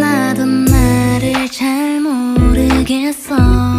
나도 나를 잘 모르겠어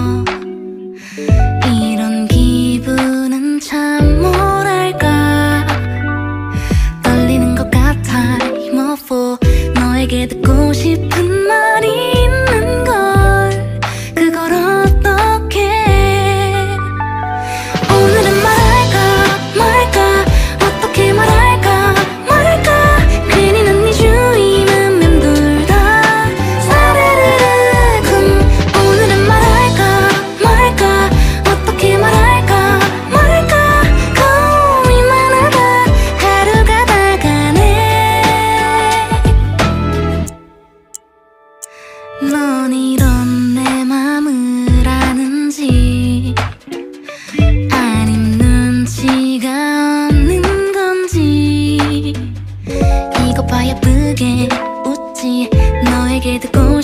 다시 너에게 듣고